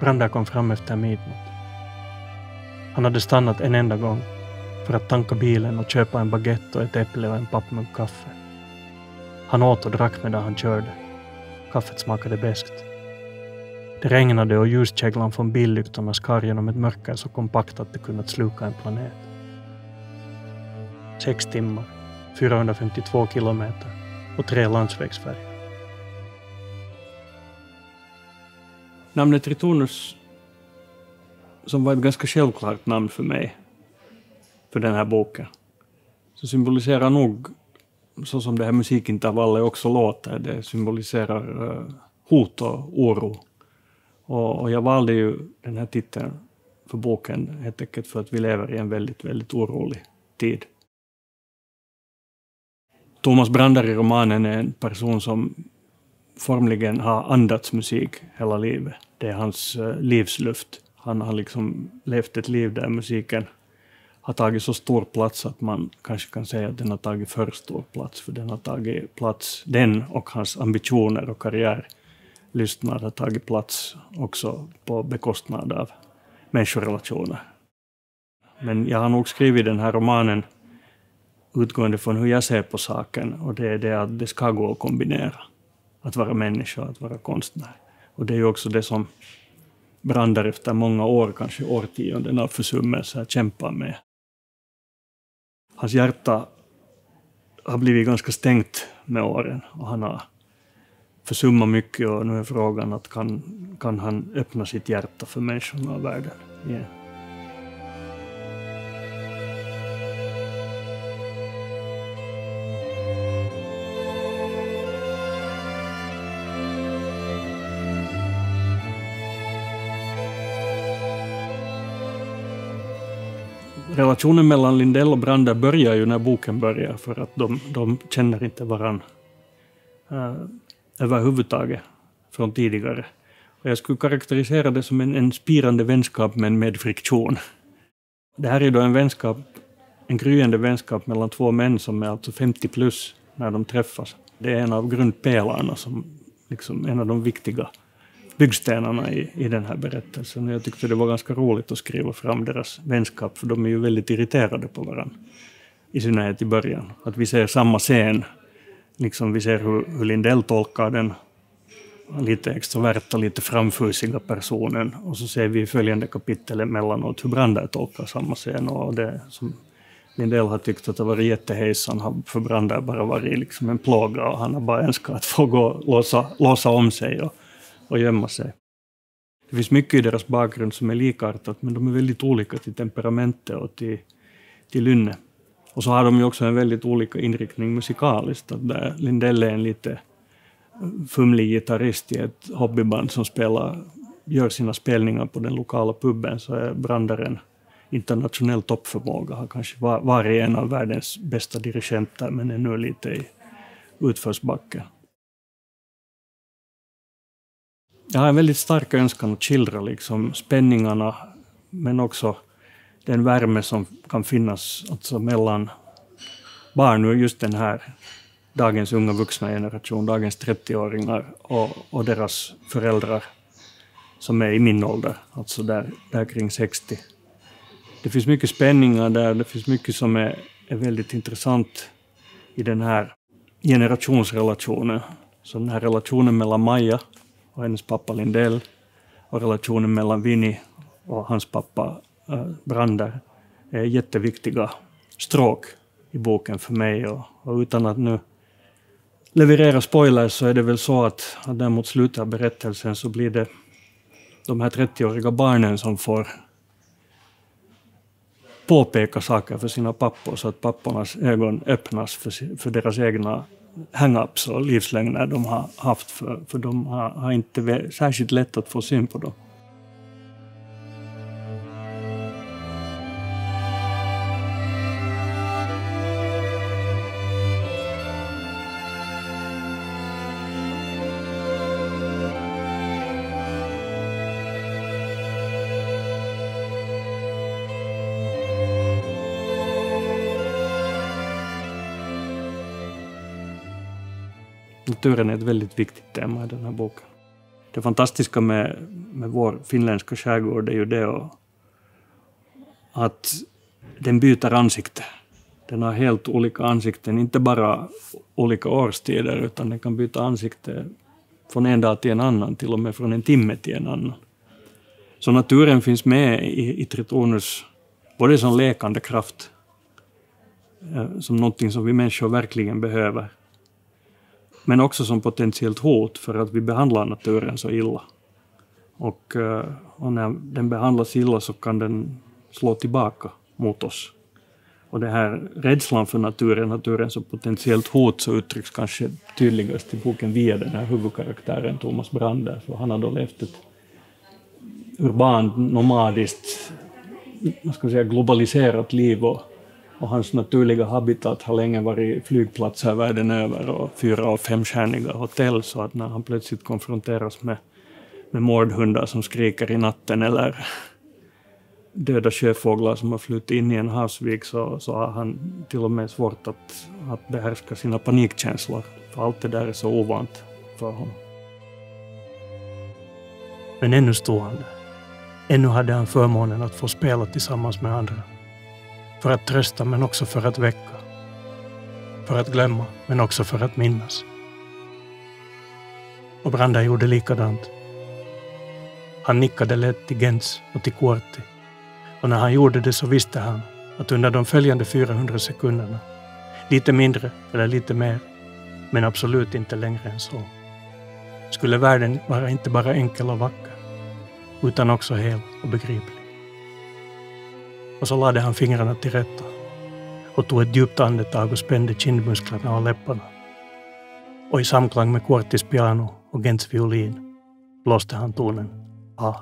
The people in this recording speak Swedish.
Brander kom fram efter midnatt. Han hade stannat en enda gång för att tanka bilen och köpa en baguette och ett äpple och en pappmugg kaffe. Han åt och drack medan han körde. Kaffet smakade beskt. Det regnade och ljuskäglan från billyktorna skar genom ett mörker så kompakt att det kunnat sluka en planet. Sex timmar, 452 kilometer och tre landsvägsfärjor. Namnet Ritonus, som var ett ganska självklart namn för mig, för den här boken, så symboliserar nog, så som det här musikintervallet också låter, det symboliserar uh, hot och oro. Och, och, jag valde ju den här titeln för boken helt enkelt för att vi lever i en väldigt, väldigt orolig tid. Thomas Brander i romanen är en person som formligen har andats musik hela livet. Det är hans uh, livsluft. Han har liksom levt ett liv där musiken har tagit så stor plats att man kanske kan säga att den har tagit för stor plats, för den har tagit plats, den och hans ambitioner och karriärlystnad har tagit plats också på bekostnad av människorelationer. Men jag har nog skrivit den här romanen utgående från hur jag ser på saken, och det är det att det ska gå att kombinera. Att vara människa att vara konstnär. Och det är ju också det som Brander efter många år, kanske årtionden av försummelser kämpar med. Hans hjärta har blivit ganska stängt med åren och han har försummat mycket och nu är frågan att kan, kan han öppna sitt hjärta för människorna och världen igen. Relationen mellan Lindell och Brander börjar ju när boken börjar, för att de, de känner inte varann uh, överhuvudtaget från tidigare. Och jag skulle karaktärisera det som en, en spirande vänskap men med friktion. Det här är då en vänskap, en gryende vänskap mellan två män som är alltså 50 plus när de träffas. Det är en av grundpelarna, som liksom en av de viktiga byggstenarna i, i den här berättelsen. Jag tyckte det var ganska roligt att skriva fram deras vänskap, för de är ju väldigt irriterade på varandra. I synnerhet i början. Att vi ser samma scen, liksom vi ser hur, hur Lindell tolkar den lite extroverta, lite framfusiga personen. Och så ser vi i följande kapitel emellanåt hur Brander tolkar samma scen. Och det som Lindell har tyckt att det varit jättehejsan har för Brander bara varit liksom en plåga och han har bara önskat att få gå och låsa, låsa om sig och och gömma sig. Det finns mycket i deras bakgrund som är likartat, men de är väldigt olika till temperamentet och till, till lynne. Och så har de ju också en väldigt olika inriktning musikaliskt. Att där Lindell är en lite fumlig gitarrist i ett hobbyband som spelar, gör sina spelningar på den lokala puben, så är Brander en internationell toppförmåga, har kanske varit en av världens bästa dirigenter, men är nu lite i utförsbacke. Jag har en väldigt stark önskan att skildra liksom spänningarna, men också den värme som kan finnas alltså mellan barn och just den här dagens unga vuxna generation, dagens 30-åringar och, och, deras föräldrar som är i min ålder, alltså där, där kring 60. Det finns mycket spänningar där, det finns mycket som är, är väldigt intressant i den här generationsrelationen. Så den här relationen mellan Maja och hennes pappa Lindell och relationen mellan Vinnie och hans pappa eh, Brander är jätteviktiga stråk i boken för mig. Och, och, utan att nu leverera spoilers så är det väl så att, att där mot slutet av berättelsen så blir det de här 30-åriga barnen som får påpeka saker för sina pappor så att pappornas ögon öppnas för, för deras egna hang-ups och livslögner de har haft, för, för de har, har inte särskilt lätt att få syn på dem. Naturen är ett väldigt viktigt tema i den här boken. det fantastiska med, med vår finländska skärgård är ju det att den byter ansikte. Den har helt olika ansikten, inte bara olika årstider, utan den kan byta ansikte från en dag till en annan, till och med från en timme till en annan. Så naturen finns med i, i Tritonus både som läkande kraft, eh, som någonting som vi människor verkligen behöver, men också som potentiellt hot för att vi behandlar naturen så illa. Och, eh, och när den behandlas illa så kan den slå tillbaka mot oss. Och den här rädslan för naturen, naturen som potentiellt hot, så uttrycks kanske tydligast i boken via den här huvudkaraktären Thomas Brander, för han har då levt ett urbant, nomadiskt, vad ska säga, globaliserat liv och, och hans naturliga habitat har länge varit flygplatser världen över och fyra och femstjärniga hotell, så att när han plötsligt konfronteras med, med mordhundar som skriker i natten eller döda sjöfåglar som har flutit in i en havsvik så, så har han till och med svårt att, att behärska sina panikkänslor. För allt det där är så ovant för honom. Men ännu stod han där. Ännu hade han förmånen att få spela tillsammans med andra. För att trösta men också för att väcka. För att glömma men också för att minnas. Och Branda gjorde likadant. Han nickade lätt till Gens och till Kuorti och när han gjorde det så visste han att under de följande 400 sekunderna, lite mindre eller lite mer, men absolut inte längre än så, skulle världen vara inte bara enkel och vacker, utan också hel och begriplig. Och så lade han fingrarna till rätta och tog ett djupt andetag och spände kindmusklerna och läpparna. Och i samklang med Quartis piano och Gents violin blåste han tonen A.